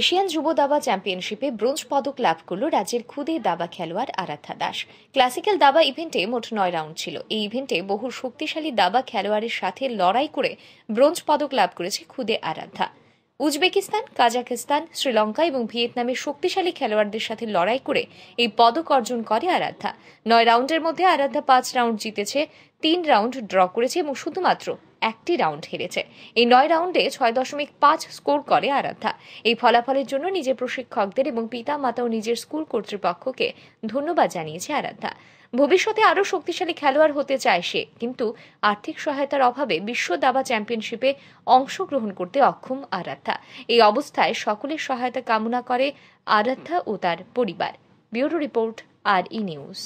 Asian যুব দাবা চ্যাম্পিয়নশিপে ব্রোঞ্জ পদক লাভ করল রাজ্যের খুদে দাবা খেলোয়াড় আরাধ্যা দাস। ক্লাসিক্যাল দাবা ইভেন্টে মোট নয় রাউন্ড ছিল। এই ইভেন্টে বহু শক্তিশালী দাবা খেলোয়াড়ের সাথে লড়াই করে ব্রোঞ্জ পদক লাভ করেছে খুদে আরাধ্যা। উজবেকিস্তান কাজাকিস্তান শ্রীলঙ্কা এবং ভিয়েতনামের শক্তিশালী খেলোয়াড়দের সাথে লড়াই করে এই পদক অর্জন করে আরাধ্যা। নয় রাউন্ডের মধ্যে আরাধ্যা পাঁচ রাউন্ড জিতেছে, তিন রাউন্ড ড্র করেছে এবং শুধুমাত্র একটি রাউন্ড হেরেছে। এই নয় রাউন্ডে ছয় দশমিক পাঁচ স্কোর করে আরাধ্যা। এই ফলাফলের জন্য নিজের প্রশিক্ষকদের এবং পিতা মাতা ও নিজের স্কুল কর্তৃপক্ষকে ধন্যবাদ জানিয়েছে আরাধ্যা। ভবিষ্যতে আরও শক্তিশালী খেলোয়াড় হতে চায় সে, কিন্তু আর্থিক সহায়তার অভাবে বিশ্ব দাবা চ্যাম্পিয়নশিপে অংশগ্রহণ করতে অক্ষম আরাধ্যা। এই অবস্থায় সকলের সহায়তা কামনা করে আরাধ্যা ও তার পরিবার। ব্যুরো রিপোর্ট, আর ই নিউজ।